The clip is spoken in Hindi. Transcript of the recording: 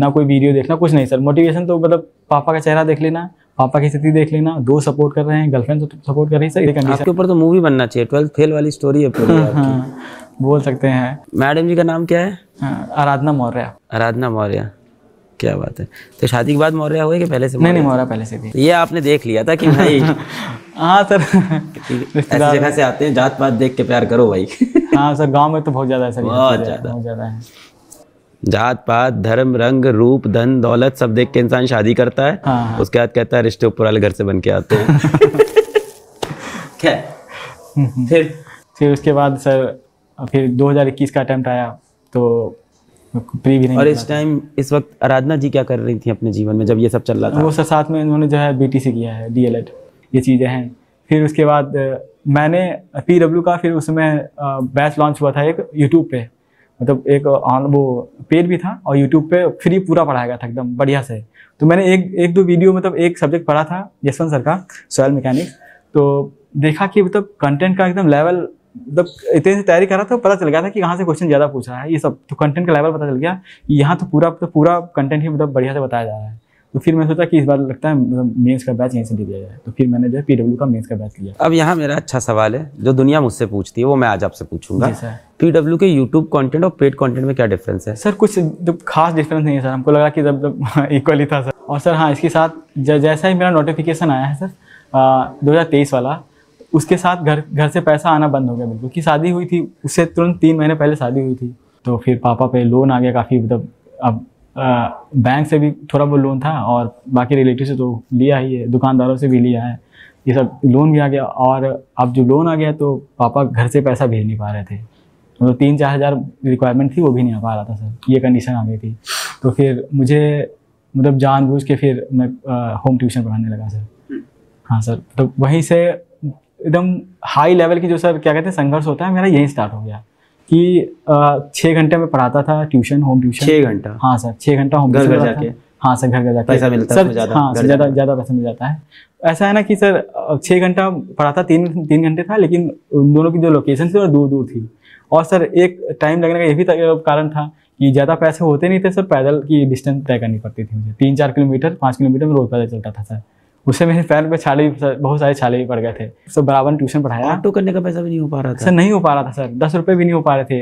ना कोई वीडियो देखना कुछ नहीं सर। मोटिवेशन तो मतलब पापा का चेहरा देख लेना पापा की स्थिति देख लेना दो सपोर्ट कर रहे हैं गर्लफ्रेंड तो सपोर्ट कर रही है सर आपके ऊपर तो मूवी बनना चाहिए। ट्वेल्थ फेल वाली स्टोरी है हाँ बोल सकते हैं। मैडम जी का नाम क्या है? हाँ, आराधना मौर्य। आराधना मौर्य। क्या बात है। तो शादी के बाद मौर्य हुए कि पहले से नहीं नहीं मौर्य? पहले से थी तो ये आपने देख लिया था कि भाई हाँ सर। ऐसी जगह से आते हैं जात पात देख के प्यार करो भाई। हाँ सर गाँव में तो बहुत ज़्यादा है सर बहुत ज़्यादा। बहुत ज़्यादा है। जात पात धर्म रंग रूप धन दौलत सब देख के इंसान शादी करता है। हाँ हाँ। उसके बाद कहता है रिश्ते ऊपर वाले घर से बन के आते हैं। क्या फिर? फिर उसके बाद सर फिर 2021 का अटेम्प्ट आया तो प्री भी नहीं और इस टाइम इस वक्त आराधना जी क्या कर रही थी अपने जीवन में जब ये सब चल रहा था? वो सर साथ में उन्होंने जो है बीटीसी किया है डीएलएड ये चीज़ें हैं। फिर उसके बाद मैंने पी का फिर उसमें बैच लॉन्च हुआ था एक यूट्यूब पे। मतलब एक ऑन वो पेड भी था और यूट्यूब पे फ्री पूरा पढ़ाया गया था एकदम बढ़िया से। तो मैंने एक एक दो वीडियो मतलब एक सब्जेक्ट पढ़ा था, यशवंत सर का सोयल मैकेनिक्स तो देखा कि मतलब कंटेंट का एकदम लेवल मतलब इतने से तैयारी कर रहा था, पता चल गया था कि कहाँ से क्वेश्चन ज़्यादा पूछ रहा है, ये सब। तो कंटेंट का लेवल पता चल गया, यहाँ तो पूरा तो पूरा कंटेंट ही मतलब बढ़िया से बताया जा रहा है। तो फिर मैं सोचा कि इस बार लगता है मतलब मेंस का बैच यहीं से लिया जाए। तो फिर मैंने जो है पीडब्ल्यू का मेंस का बैच लिया। अब यहाँ मेरा अच्छा सवाल है जो दुनिया मुझसे पूछती है वो मैं आज आपसे पूछूँगा। पीडब्ल्यू के यूट्यूब कंटेंट और पेड कंटेंट में क्या डिफरेंस है? सर कुछ खास डिफरेंस नहीं है सर। हमको लगा कि जब जब इक्वल ही था सर। और सर हाँ इसके साथ जैसा ही मेरा नोटिफिकेशन आया है सर दो हज़ार तेईस वाला उसके साथ घर घर से पैसा आना बंद हो गया बिल्कुल कि शादी हुई थी उससे तुरंत तीन महीने पहले शादी हुई थी। तो फिर पापा पे लोन आ गया काफ़ी मतलब अब बैंक से भी थोड़ा बहुत लोन था और बाकी रिलेटिव से तो लिया ही है दुकानदारों से भी लिया है। ये सब लोन भी आ गया और अब जो लोन आ गया तो पापा घर से पैसा भेज नहीं पा रहे थे। मतलब तो तीन चार हज़ार रिक्वायरमेंट थी वो भी नहीं आ पा रहा था सर। ये कंडीशन आ गई थी। तो फिर मुझे मतलब जानबूझ के फिर मैं होम ट्यूशन पढ़ाने लगा सर। हाँ सर तो वहीं से एकदम हाई लेवल की जो सर क्या कहते हैं संघर्ष होता है मेरा यहीं स्टार्ट हो गया। कि छः घंटे में पढ़ाता था ट्यूशन होम ट्यूशन। छः घंटा? हाँ सर छः घंटा होम घर घर जाके? हाँ सर घर घर जाके। पैसा मिलता सर ज़्यादा, हाँ सर ज़्यादा ज़्यादा पैसा मिल जाता है। ऐसा है ना कि सर छः घंटा पढ़ाता तीन तीन घंटे था लेकिन उन दोनों की जो लोकेशन थी वो दूर दूर थी। और सर एक टाइम लगने का ये भी कारण था कि ज़्यादा पैसे होते नहीं थे सर पैदल की डिस्टेंस तय करनी पड़ती थी मुझे। तीन चार किलोमीटर पाँच किलोमीटर में रोज पैदल चलता था सर। उससे मेरे पैर पे छाले भी बहुत सारे छाले भी पड़ गए थे। सर बराबर ट्यूशन पढ़ाया। ऑटो करने का पैसा भी नहीं हो पा रहा था? सर नहीं हो पा रहा था सर। दस रुपये भी नहीं हो पा रहे थे।